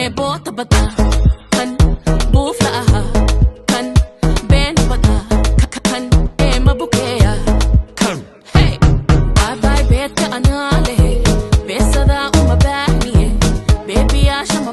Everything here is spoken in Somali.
Hebo bata kan bufla aha kan ben bata kan ema bukeya kan hey bye bye beta anale besada umabaniye baby ashama